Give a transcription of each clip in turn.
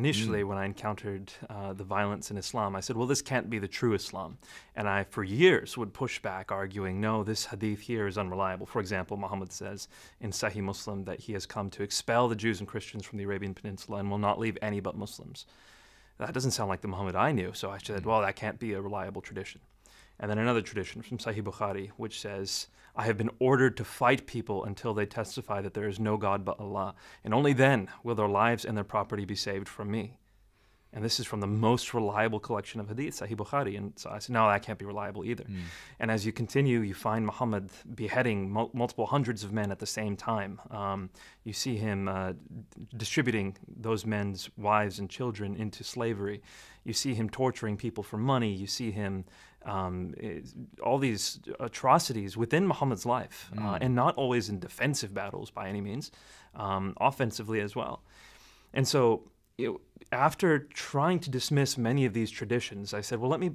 Initially, when I encountered uh, the violence in Islam, I said, well, this can't be the true Islam. And I, for years, would push back, arguing, no, this hadith here is unreliable. For example, Muhammad says in Sahih Muslim that he has come to expel the Jews and Christians from the Arabian Peninsula and will not leave any but Muslims. That doesn't sound like the Muhammad I knew, so I said, mm. well, that can't be a reliable tradition. And then another tradition from Sahih Bukhari, which says, I have been ordered to fight people until they testify that there is no God but Allah, and only then will their lives and their property be saved from me. And this is from the most reliable collection of hadith, Sahih Bukhari. And so I said, no, that can't be reliable either. Mm. And as you continue, you find Muhammad beheading mul- multiple hundreds of men at the same time. Um, you see him uh, distributing those men's wives and children into slavery. You see him torturing people for money. You see him um, all these atrocities within Muhammad's life, mm. uh, and not always in defensive battles by any means, um, offensively as well. And so, after trying to dismiss many of these traditions, I said, well, let me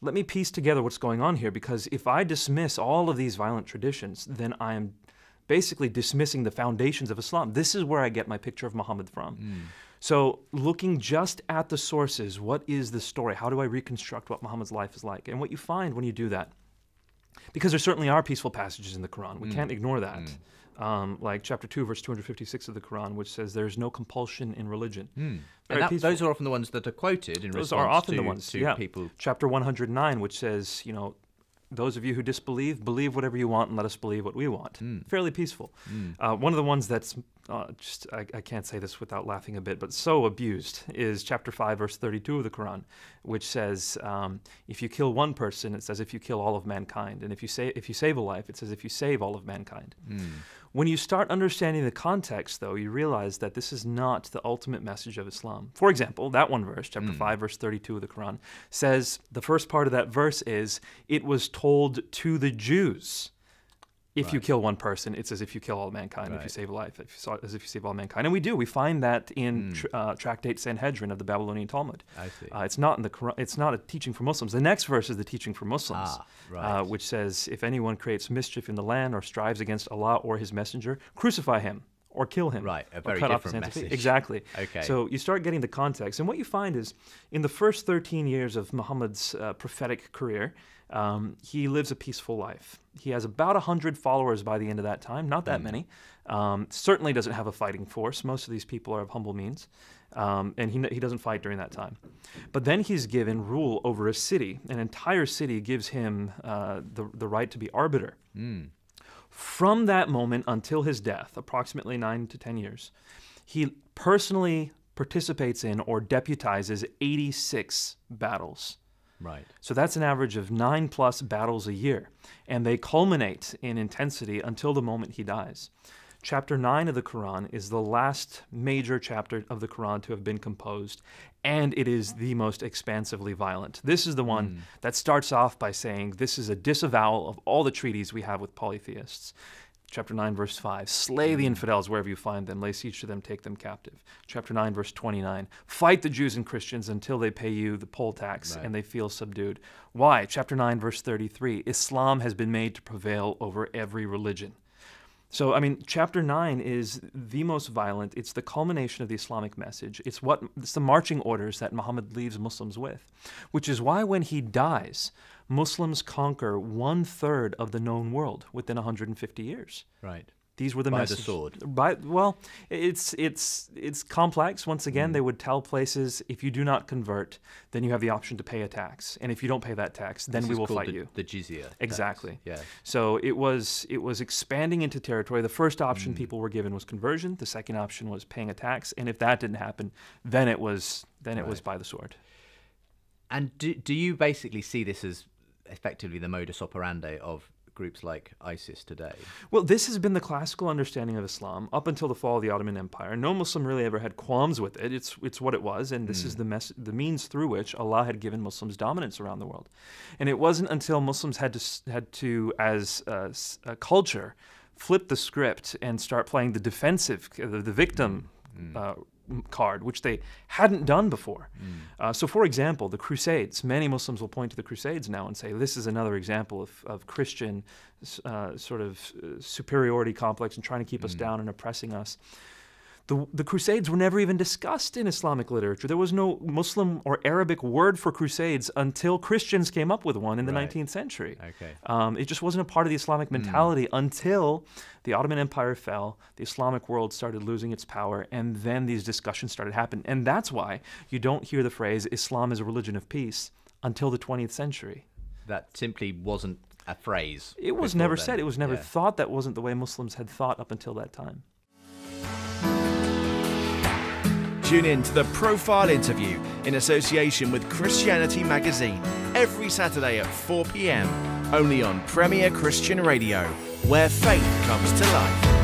let me piece together what's going on here, because if I dismiss all of these violent traditions, then I am basically dismissing the foundations of Islam. This is where I get my picture of Muhammad from. Mm. So, looking just at the sources, what is the story? How do I reconstruct what Muhammad's life is like? And what you find when you do that, because there certainly are peaceful passages in the Quran, we mm. can't ignore that. Mm. Um, like chapter 2, verse 256 of the Quran, which says there's no compulsion in religion. Mm. And that, those are often the ones that are quoted in those response are often to, the ones, to yeah. people. Chapter 109, which says, you know, those of you who disbelieve, believe whatever you want and let us believe what we want. Mm. Fairly peaceful. Mm. Uh, one of the ones that's uh, just, I, I, can't say this without laughing a bit, but so abused is chapter 5, verse 32 of the Quran, which says, um, if you kill one person, it says if you kill all of mankind. And if you, say, if you save a life, it says if you save all of mankind. When you start understanding the context, though, you realize that this is not the ultimate message of Islam. For example, that one verse, chapter mm. 5, verse 32 of the Quran, says the first part of that verse is, It was told to the Jews. If right. you kill one person, it's as if you kill all mankind. Right. If you save a life, if you, as if you save all mankind, and we do. We find that in mm. tr- uh, Tractate Sanhedrin of the Babylonian Talmud. I see. Uh, it's not in the Quran, It's not a teaching for Muslims. The next verse is the teaching for Muslims, ah, right. uh, which says, "If anyone creates mischief in the land or strives against Allah or His Messenger, crucify him." Or kill him. Right, a very cut different off his message. Exactly. Okay. So you start getting the context. And what you find is in the first 13 years of Muhammad's uh, prophetic career, um, he lives a peaceful life. He has about 100 followers by the end of that time, not that mm. many. Um, certainly doesn't have a fighting force. Most of these people are of humble means. Um, and he, he doesn't fight during that time. But then he's given rule over a city. An entire city gives him uh, the, the right to be arbiter. Mm. From that moment until his death, approximately nine to 10 years, he personally participates in or deputizes 86 battles. Right. So that's an average of nine plus battles a year, and they culminate in intensity until the moment he dies. Chapter 9 of the Quran is the last major chapter of the Quran to have been composed, and it is the most expansively violent. This is the one mm. that starts off by saying this is a disavowal of all the treaties we have with polytheists. Chapter 9, verse 5 Slay the mm. infidels wherever you find them, lay siege to them, take them captive. Chapter 9, verse 29 Fight the Jews and Christians until they pay you the poll tax right. and they feel subdued. Why? Chapter 9, verse 33 Islam has been made to prevail over every religion. So, I mean, chapter 9 is the most violent. It's the culmination of the Islamic message. It's what it's the marching orders that Muhammad leaves Muslims with, which is why when he dies, Muslims conquer one third of the known world within 150 years. Right. These were the by message. the sword. By well, it's it's it's complex. Once again, mm. they would tell places if you do not convert, then you have the option to pay a tax, and if you don't pay that tax, then this we will fight the, you. The jizya. Exactly. Yeah. So it was it was expanding into territory. The first option mm. people were given was conversion. The second option was paying a tax, and if that didn't happen, then it was then right. it was by the sword. And do do you basically see this as effectively the modus operandi of groups like ISIS today? Well, this has been the classical understanding of Islam up until the fall of the Ottoman Empire. No Muslim really ever had qualms with it. It's it's what it was, and this mm. is the mes- the means through which Allah had given Muslims dominance around the world. And it wasn't until Muslims had to had to as a, a culture flip the script and start playing the defensive, the, the victim. Mm. Uh, card, which they hadn't done before. Mm. Uh, so, for example, the Crusades, many Muslims will point to the Crusades now and say this is another example of, of Christian uh, sort of uh, superiority complex and trying to keep mm. us down and oppressing us. The, the Crusades were never even discussed in Islamic literature. There was no Muslim or Arabic word for Crusades until Christians came up with one in the Right. 19th century. Okay. Um, it just wasn't a part of the Islamic mentality until the Ottoman Empire fell, the Islamic world started losing its power, and then these discussions started happening. And that's why you don't hear the phrase Islam is a religion of peace until the 20th century. That simply wasn't a phrase. It was never then. said, it was never Yeah. thought that wasn't the way Muslims had thought up until that time. Tune in to the Profile interview in association with Christianity Magazine every Saturday at 4 pm, only on Premier Christian Radio, where faith comes to life.